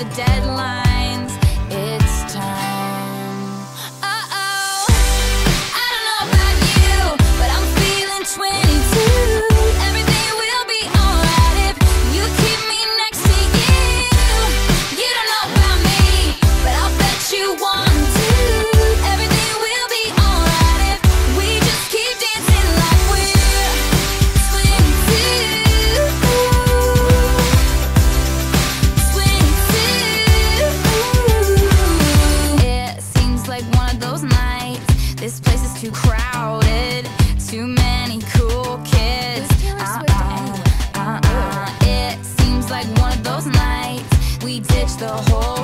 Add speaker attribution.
Speaker 1: the deadline. This place is too crowded, too many cool kids. Uh, uh, uh, it seems like one of those nights we ditched the whole